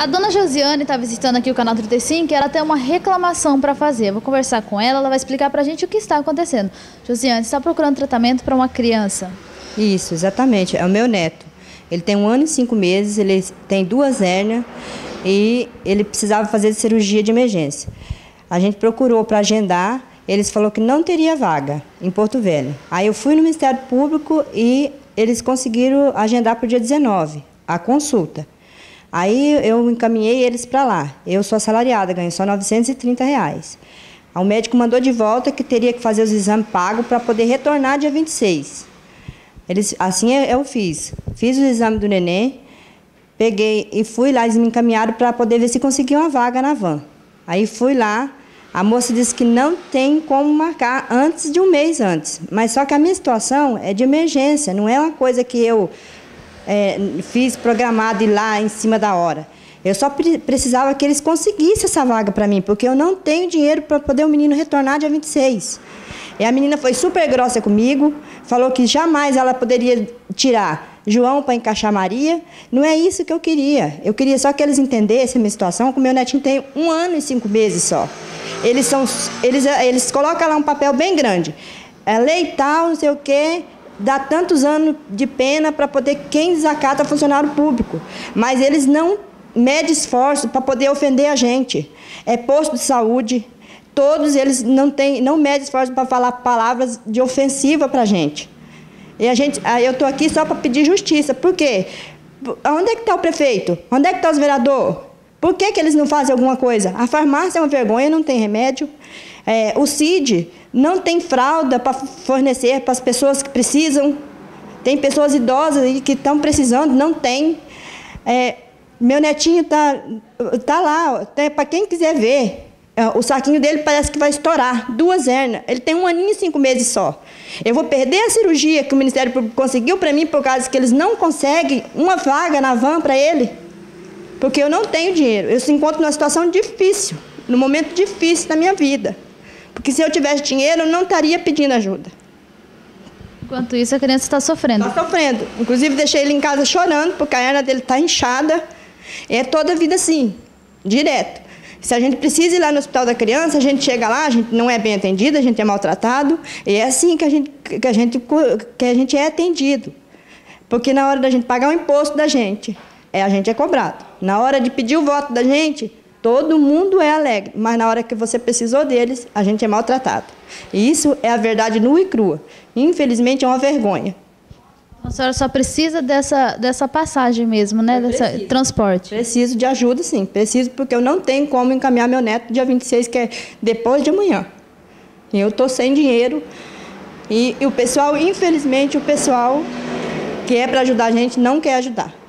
A dona Josiane está visitando aqui o canal 35 e ela tem uma reclamação para fazer. Vou conversar com ela, ela vai explicar para a gente o que está acontecendo. Josiane, está procurando tratamento para uma criança? Isso, exatamente. É o meu neto. Ele tem um ano e cinco meses, ele tem duas hérnias e ele precisava fazer cirurgia de emergência. A gente procurou para agendar, eles falou que não teria vaga em Porto Velho. Aí eu fui no Ministério Público e eles conseguiram agendar para o dia 19 a consulta. Aí eu encaminhei eles para lá. Eu sou assalariada, ganho só 930 reais. O médico mandou de volta que teria que fazer os exames pagos para poder retornar dia 26. Eles, assim eu fiz. Fiz o exame do neném, peguei e fui lá, eles me encaminharam para poder ver se conseguia uma vaga na van. Aí fui lá, a moça disse que não tem como marcar antes de um mês antes. Mas só que a minha situação é de emergência, não é uma coisa que eu é, fiz programado ir lá em cima da hora. Eu só precisava que eles conseguissem essa vaga para mim, porque eu não tenho dinheiro para poder o menino retornar dia 26. E a menina foi super grossa comigo, falou que jamais ela poderia tirar João para encaixar Maria. Não é isso que eu queria. Eu queria só que eles entendessem a minha situação, que meu netinho tem um ano e cinco meses só. Eles, são, eles, eles colocam lá um papel bem grande. É lei tal, não sei o quê, dá tantos anos de pena para poder quem desacata funcionário público. Mas eles não medem esforço para poder ofender a gente. É posto de saúde, todos eles não, tem, não medem esforço para falar palavras de ofensiva para a gente. E a gente, eu estou aqui só para pedir justiça. Por quê? Onde é que está o prefeito? Onde é que está os vereadores? Por que, que eles não fazem alguma coisa? A farmácia é uma vergonha, não tem remédio. É, o CID não tem fralda para fornecer para as pessoas que precisam. Tem pessoas idosas que estão precisando, não tem. É, meu netinho está tá lá, para quem quiser ver. É, o saquinho dele parece que vai estourar, duas hernias. Ele tem um aninho e cinco meses só. Eu vou perder a cirurgia que o Ministério Público conseguiu para mim por causa que eles não conseguem uma vaga na van para ele. Porque eu não tenho dinheiro. Eu se encontro numa situação difícil, num momento difícil da minha vida. Porque se eu tivesse dinheiro, eu não estaria pedindo ajuda. Enquanto isso, a criança está sofrendo. Está sofrendo. Inclusive, deixei ele em casa chorando, porque a hernia dele está inchada. É toda a vida assim, direto. Se a gente precisa ir lá no hospital da criança, a gente chega lá, a gente não é bem atendido, a gente é maltratado. E é assim que a gente, que a gente, que a gente é atendido. Porque na hora da gente pagar o imposto da gente, é, a gente é cobrado. Na hora de pedir o voto da gente, Todo mundo é alegre, mas na hora que você precisou deles, a gente é maltratado. E isso é a verdade nua e crua. Infelizmente, é uma vergonha. A senhora só precisa dessa, dessa passagem mesmo, né? Dessa transporte. Preciso de ajuda, sim. Preciso, porque eu não tenho como encaminhar meu neto dia 26, que é depois de amanhã. E eu estou sem dinheiro. E, e o pessoal, infelizmente, o pessoal que é para ajudar a gente não quer ajudar.